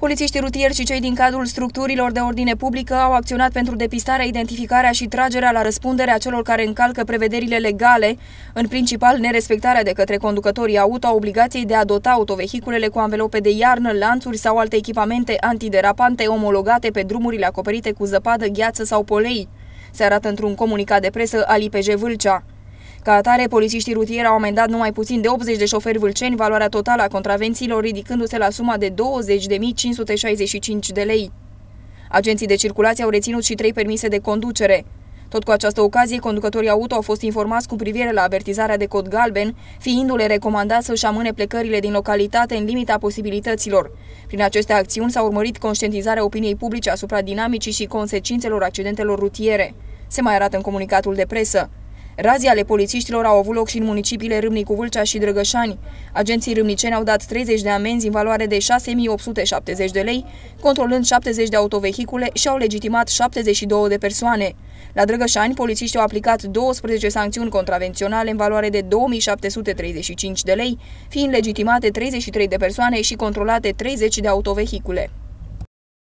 Polițiștii rutieri și cei din cadrul structurilor de ordine publică au acționat pentru depistarea, identificarea și tragerea la răspundere a celor care încalcă prevederile legale, în principal nerespectarea de către conducătorii auto a obligației de a dota autovehiculele cu anvelope de iarnă, lanțuri sau alte echipamente antiderapante omologate pe drumurile acoperite cu zăpadă, gheață sau polei, se arată într-un comunicat de presă al IPJ Vâlcea. Ca atare, polițiștii rutieri au amendat numai puțin de 80 de șoferi vâlceni, valoarea totală a contravențiilor ridicându-se la suma de 20.565 de lei. Agenții de circulație au reținut și trei permise de conducere. Tot cu această ocazie, conducătorii auto au fost informați cu privire la avertizarea de cod galben, fiindu-le recomandat să-și amâne plecările din localitate în limita posibilităților. Prin aceste acțiuni s-a urmărit conștientizarea opiniei publice asupra dinamicii și consecințelor accidentelor rutiere. Se mai arată în comunicatul de presă. Razii ale polițiștilor au avut loc și în municipiile Râmnicu Vâlcea și Drăgășani. Agenții râmniceni au dat 30 de amenzi în valoare de 6.870 de lei, controlând 70 de autovehicule și au legitimat 72 de persoane. La Drăgășani, polițiștii au aplicat 12 sancțiuni contravenționale în valoare de 2735 de lei, fiind legitimate 33 de persoane și controlate 30 de autovehicule.